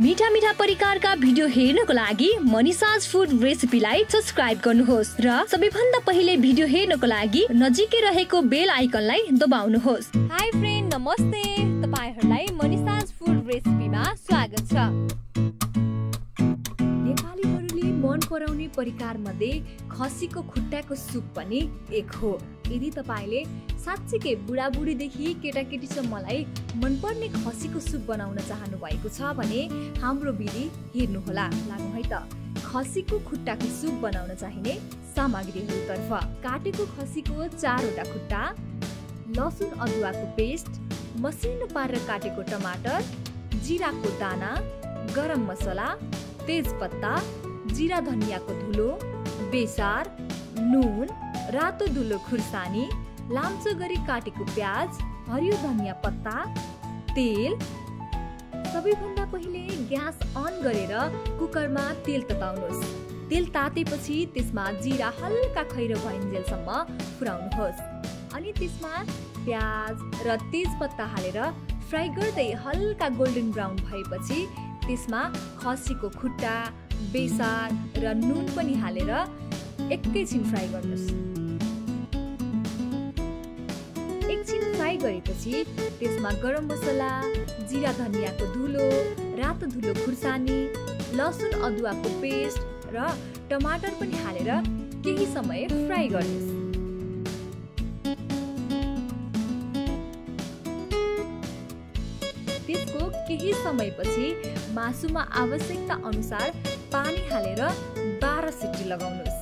मिठा मिठा परिकारका भिडियो हेर्नको लागि मनिसाज फुड रेसिपीलाई सब्सक्राइब गर्नुहोस् र सबैभन्दा पहिले भिडियो हेर्नको लागि नजिकै रहेको बेल आइकनलाई दबाउनुहोस्। हाई फ्रेन्ड नमस्ते। तपाईँहरूलाई मनिसाज फुड रेसिपीमा स्वागत छ। नेपालीहरूले मन पराउने परिकार मध्ये खसीको खुट्टाको सुप पनि एक हो। यदि तपाईँले साँच्चीकै बुढाबुढीदेखि केटाकेटीसम्मलाई मनपर्ने खसीको सुप बनाउन चाहनु भएको छ भने हाम्रो विधि हेर्नुहोला। लागु है त। खसीको खुट्टाको सुप बनाउन चाहिने सामग्रीहरूतर्फ काटेको खसीको चारवटा खुट्टा लसुन अदुवाको पेस्ट मसिनो पारेर काटेको टमाटर जिराको दाना गरम मसला तेजपत्ता जिरा धनियाँको धुलो बेसार नुन रातो धुलो खुर्सानी लाम्चो गरी काटेको प्याज हरियो धनियाँ पत्ता तेल। सबैभन्दा पहिले ग्यास अन गरेर कुकरमा तेल तताउनुहोस्। तेल तातेपछि त्यसमा जिरा हल्का खैरो भइन्जेलसम्म पुर्याउनुहोस् अनि त्यसमा प्याज र तेजपत्ता हालेर फ्राई गर्दै हल्का गोल्डन ब्राउन भएपछि त्यसमा खसीको खुट्टा बेसार र नुन पनि हालेर एकैछिन फ्राई गर्नुहोस्। फ्राई गरेपछि त्यसमा गरम मसला जिरा धनियाँको धुलो रातो धुलो खुर्सानी लसुन अदुवाको पेस्ट र टमाटर पनि हालेर केही समय फ्राई गर्नुहोस्। त्यसको केही समयपछि मासुमा आवश्यकता अनुसार पानी हालेर बाह्र सिटी लगाउनुहोस्।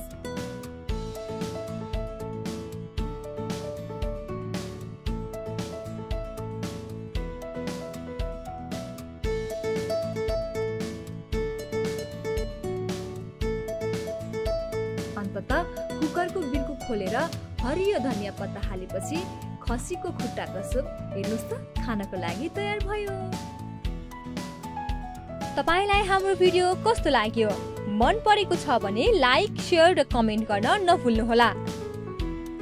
अन्तत कुकरको बिर्को खोलेर हरियो धनियाँ पत्ता हालेपछि खसीको खुट्टाको सुप हेर्नुहोस् त खानको लागि तयार भयो। तपाईँलाई हाम्रो भिडियो कस्तो लाग्यो मन परेको छ भने लाइक सेयर र कमेन्ट गर्न नभुल्नुहोला।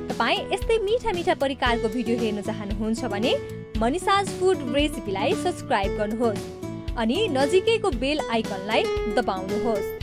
तपाईँ यस्तै मिठा मिठा परिकारको भिडियो हेर्न चाहनुहुन्छ भने मनिसाज फुड रेसिपीलाई सब्सक्राइब गर्नुहोस् अनि नजिकैको बेल आइकनलाई दबाउनुहोस्।